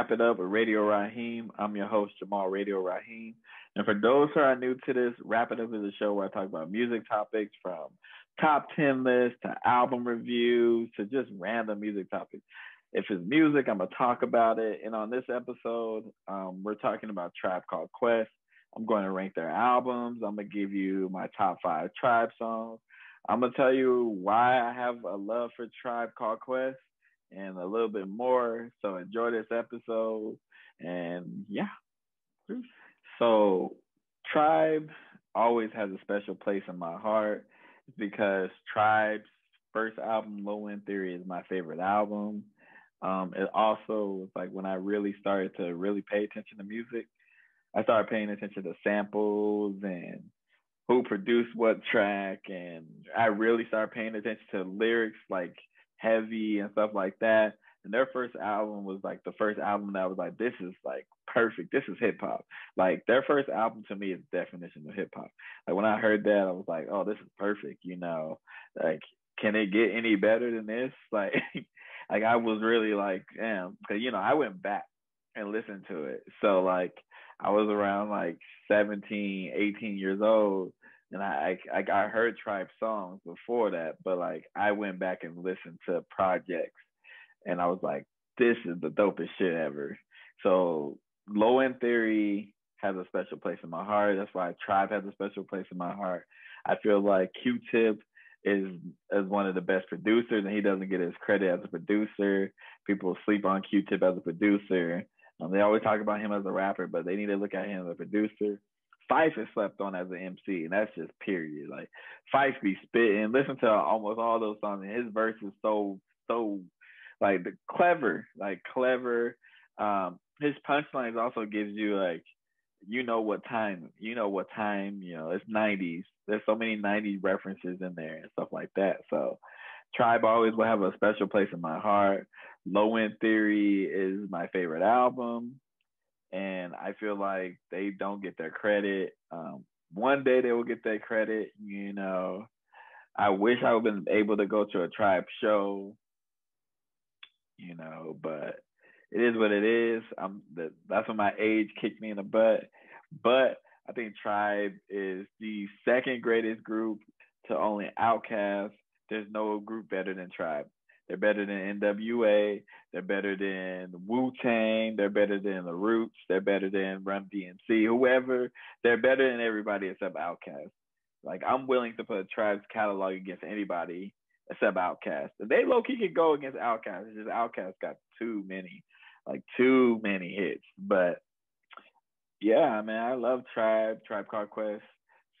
Rap It Up with Radio Raheem. I'm your host, Jamal Radio Raheem. And for those who are new to this, Rap It Up is a show where I talk about music topics from top 10 lists to album reviews to just random music topics. If it's music, I'm going to talk about it. And on this episode, um, we're talking about Tribe Called Quest. I'm going to rank their albums. I'm going to give you my top five Tribe songs. I'm going to tell you why I have a love for Tribe Called Quest and a little bit more. So enjoy this episode. And yeah. So Tribe always has a special place in my heart because Tribe's first album, Low End Theory, is my favorite album. Um, it also was like when I really started to really pay attention to music, I started paying attention to samples and who produced what track, and I really started paying attention to lyrics like heavy and stuff like that. And their first album was like the first album that was like, this is like perfect. This is hip hop. Like their first album to me is definition of hip hop. Like when I heard that, I was like, oh, this is perfect. You know, like can it get any better than this? Like, like I was really like, damn, because you know I went back and listened to it. So like I was around like 17, 18 years old and I, I I heard Tribe songs before that, but like I went back and listened to projects, and I was like, this is the dopest shit ever. So Low End Theory has a special place in my heart. That's why Tribe has a special place in my heart. I feel like Q-Tip is is one of the best producers, and he doesn't get his credit as a producer. People sleep on Q-Tip as a producer. Um, they always talk about him as a rapper, but they need to look at him as a producer. Phife is slept on as an MC, and that's just period. Like Phife be spitting. Listen to almost all those songs, and his verse is so so like the clever, like clever. Um, his punchlines also gives you like you know what time you know what time you know it's 90s there's so many 90s references in there and stuff like that so tribe always will have a special place in my heart low end theory is my favorite album and I feel like they don't get their credit. Um, one day they will get their credit. You know, I wish I would have been able to go to a tribe show. You know, but it is what it is. I'm the, that's when my age kicked me in the butt. But I think Tribe is the second greatest group to only Outkast. There's no group better than Tribe. They're better than NWA. They're better than Wu Tang. They're better than The Roots. They're better than Run DMC. Whoever. They're better than everybody except Outkast. Like I'm willing to put Tribe's catalog against anybody except Outkast. They low key could go against Outkast. It's just Outkast got too many, like too many hits. But yeah, man, I love Tribe, Tribe Called Quest.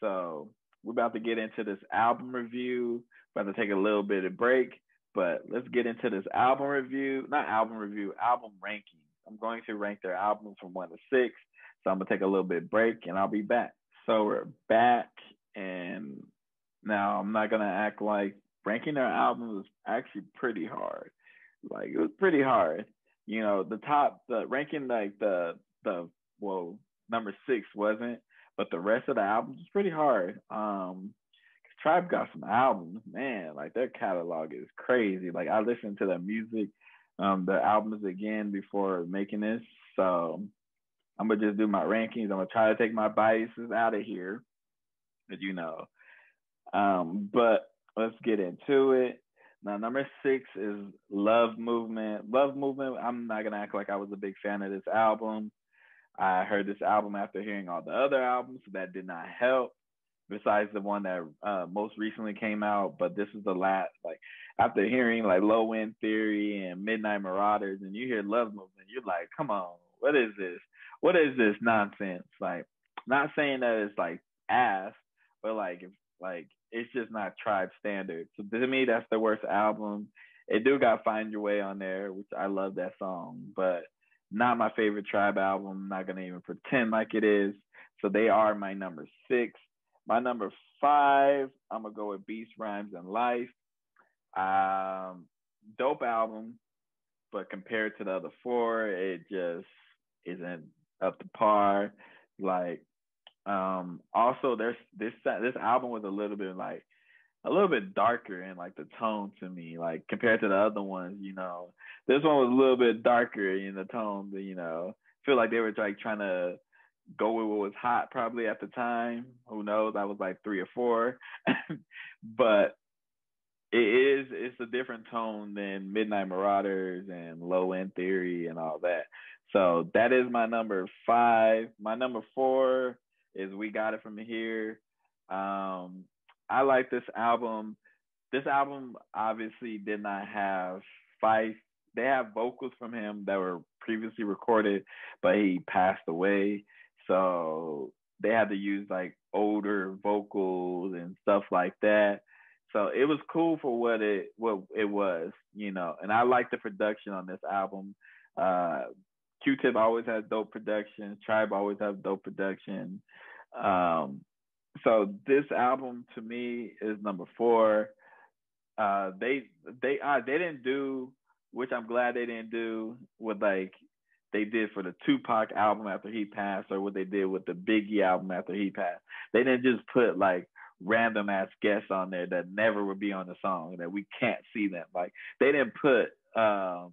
So we're about to get into this album review. About to take a little bit of break. But let's get into this album review. Not album review, album ranking. I'm going to rank their albums from one to six. So I'm gonna take a little bit break and I'll be back. So we're back and now I'm not gonna act like ranking their albums was actually pretty hard. Like it was pretty hard. You know, the top the ranking like the the well number six wasn't, but the rest of the albums was pretty hard. Um Tribe got some albums, man. Like their catalog is crazy. Like I listened to their music, um, the albums again before making this. So I'm gonna just do my rankings. I'm gonna try to take my biases out of here, as you know. Um, but let's get into it. Now, number six is Love Movement. Love Movement. I'm not gonna act like I was a big fan of this album. I heard this album after hearing all the other albums, so that did not help besides the one that uh, most recently came out. But this is the last, like after hearing like Low End Theory and Midnight Marauders, and you hear Love Movement, you're like, come on, what is this? What is this nonsense? Like, not saying that it's like ass, but like, if, like it's just not tribe standard. So to me, that's the worst album. It do got Find Your Way on there, which I love that song, but not my favorite tribe album. I'm not gonna even pretend like it is. So they are my number six. My number five, I'm gonna go with Beats Rhymes, and Life. Um, dope album, but compared to the other four, it just isn't up to par. Like, um, also there's this this album was a little bit like a little bit darker in like the tone to me, like compared to the other ones. You know, this one was a little bit darker in the tone. But, you know, feel like they were like trying to go what was hot probably at the time. Who knows? I was like three or four, but it is it's a different tone than Midnight Marauders and Low End Theory and all that. So that is my number five. My number four is We Got It From Here. Um, I like this album. This album obviously did not have Phife. They have vocals from him that were previously recorded, but he passed away. So they had to use like older vocals and stuff like that. So it was cool for what it what it was, you know. And I like the production on this album. Uh, Q-Tip always has dope production. Tribe always has dope production. Um, so this album to me is number four. Uh, they they uh, they didn't do, which I'm glad they didn't do with like they did for the Tupac album after he passed, or what they did with the Biggie album after he passed. They didn't just put like random ass guests on there that never would be on the song that we can't see them. Like they didn't put um,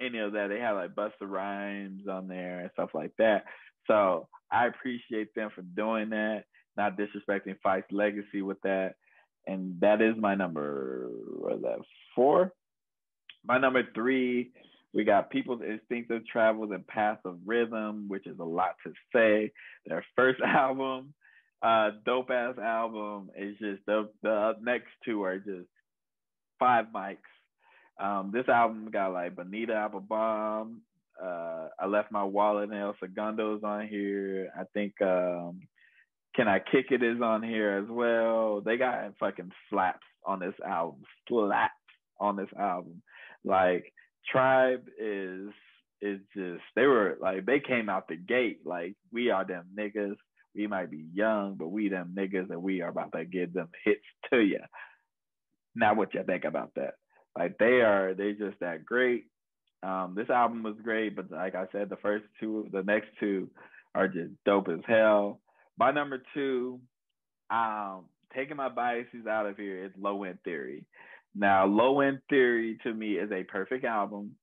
any of that. They had like Busta Rhymes on there and stuff like that. So I appreciate them for doing that, not disrespecting Phife's legacy with that. And that is my number. What is that? Four. My number three. We got People's Instinctive Travels and Paths of Rhythm, which is a lot to say. Their first album, uh, dope ass album. Is just the the next two are just five mics. Um, this album got like Bonita Applebum. Uh, I left my wallet and El Segundo's on here. I think um, Can I Kick It is on here as well. They got fucking slaps on this album. Slaps on this album. Like Tribe is is just they were like they came out the gate like we are them niggas we might be young, but we them niggas and we are about to give them hits to you. Now what you think about that? Like they are, they just that great. Um, this album was great, but like I said, the first two, the next two are just dope as hell. My number two, um, taking my biases out of here is Low End Theory. Now, Low End Theory to me is a perfect album.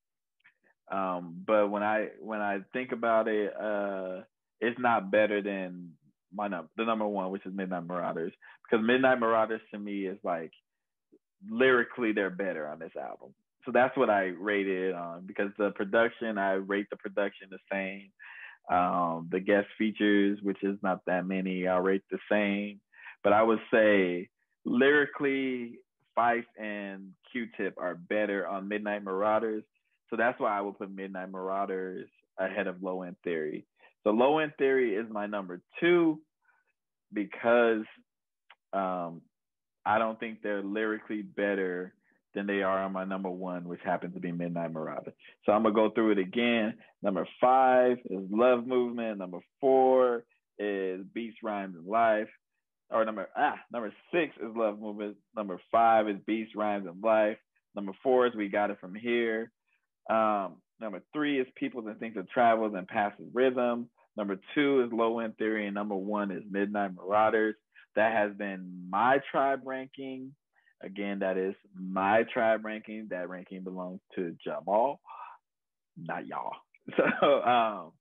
Um, but when I when I think about it, uh, it's not better than my number, the number one, which is Midnight Marauders, because Midnight Marauders to me is like lyrically they're better on this album. So that's what I rated on because the production, I rate the production the same. Um, the guest features, which is not that many, I rate the same. But I would say lyrically, Phife and Q-Tip are better on Midnight Marauders. So that's why I would put Midnight Marauders ahead of Low End Theory. So Low End Theory is my number two because um, I don't think they're lyrically better than they are on my number one, which happens to be Midnight Marauder. So I'm gonna go through it again. Number five is Love Movement. Number four is Beats, Rhymes, and Life. Or number ah, number six is Love Movement. Number five is Beats, Rhymes, and Life. Number four is We Got It From Here. Um, number three is People's Instinctive Travels and Paths of Rhythm. Number two is Low End Theory, and number one is Midnight Marauders. That has been my tribe ranking. Again, that is my tribe ranking. That ranking belongs to Jamal, not y'all. So, um,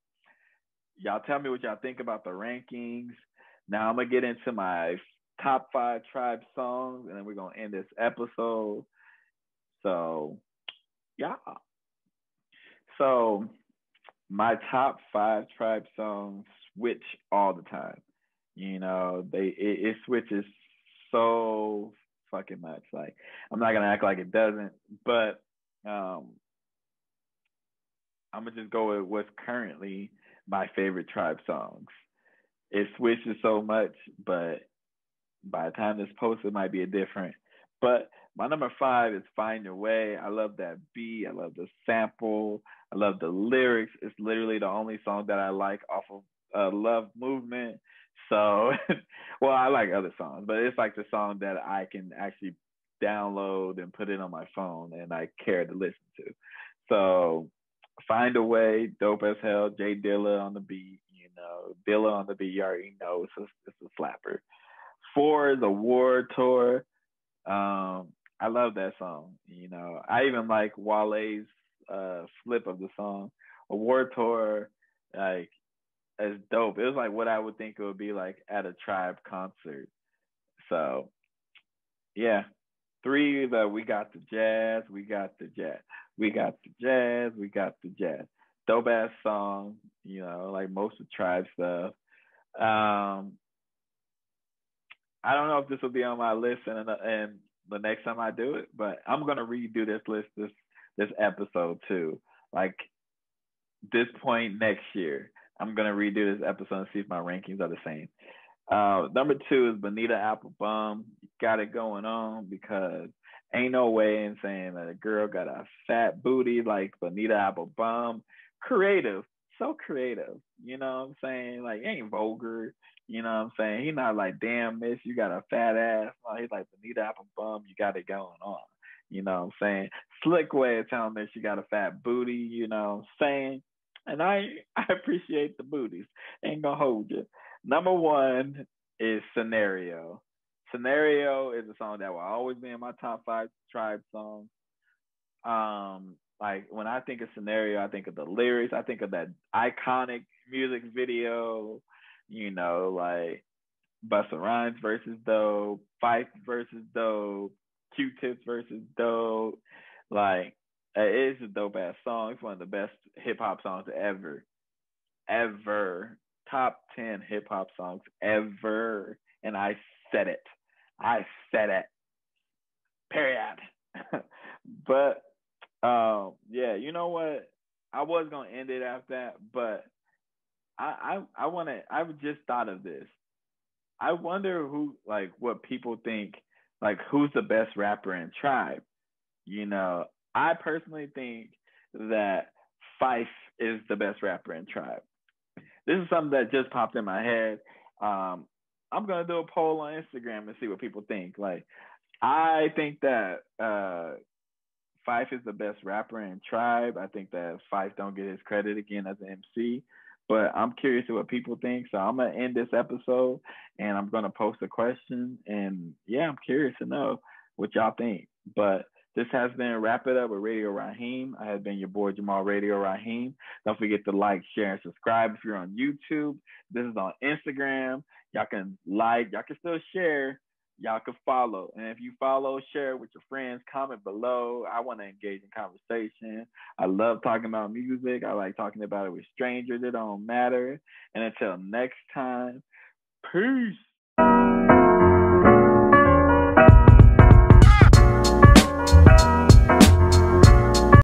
y'all tell me what y'all think about the rankings. Now I'm gonna get into my top five tribe songs, and then we're gonna end this episode. So, yeah. So, my top five tribe songs switch all the time. You know, they it, it switches so fucking much. Like I'm not gonna act like it doesn't, but um I'm gonna just go with what's currently my favorite tribe songs. It switches so much, but by the time this post, it might be a different. But my number five is Find Your Way. I love that beat. I love the sample. I love the lyrics. It's literally the only song that I like off of uh, Love Movement. So, well, I like other songs, but it's like the song that I can actually download and put it on my phone and I care to listen to. So, Find a Way, dope as hell. J Dilla on the beat, know, Dilla on the beat, you already know it's a, it's a slapper. Four is Award Tour. Um, I love that song. You know, I even like Wale's uh, flip of the song. Award Tour, like, as dope. It was like what I would think it would be like at a tribe concert. So, yeah, three that we got the jazz, we got the jazz, we got the jazz, we got the jazz. Dope ass song, you know, like most of tribe stuff. Um, I don't know if this will be on my list and and the next time I do it, but I'm gonna redo this list this this episode too. Like this point next year, I'm gonna redo this episode and see if my rankings are the same. Uh, number two is Bonita Applebum. Got it going on because ain't no way in saying that a girl got a fat booty like Bonita Applebum. Creative, so creative. You know what I'm saying? Like ain't vulgar. You know what I'm saying? He not like, damn, miss, you got a fat ass. No, he's like, Bonita Applebum, you got it going on. You know what I'm saying? Slick way of telling me she got a fat booty, you know what I'm saying? And I I appreciate the booties. Ain't gonna hold you. Number one is Scenario. Scenario is a song that will always be in my top five tribe songs. Um, like when I think of Scenario, I think of the lyrics, I think of that iconic music video, you know, like Busta Rhymes versus Dope, Phife versus Dope, Q-Tips versus Dope. Like uh, it is a dope ass song. It's one of the best hip hop songs ever, ever. Top ten hip hop songs ever, and I said it. I said it. Period. but um, yeah, you know what? I was gonna end it after that, but I I I want to. I've just thought of this. I wonder who like what people think like who's the best rapper in Tribe. You know, I personally think that Phife is the best rapper in Tribe. This is something that just popped in my head. Um, I'm gonna do a poll on Instagram and see what people think. Like, I think that uh, Phife is the best rapper in Tribe. I think that Phife don't get his credit again as an MC. But I'm curious to what people think. So I'm gonna end this episode and I'm gonna post a question. And yeah, I'm curious to know what y'all think. But this has been Rap It Up with Radio Raheem. I have been your boy Jamal Radio Raheem. Don't forget to like, share, and subscribe if you're on YouTube. This is on Instagram. Y'all can like, y'all can still share y'all can follow. And if you follow, share with your friends, comment below. I want to engage in conversation. I love talking about music. I like talking about it with strangers. It don't matter. And until next time, peace.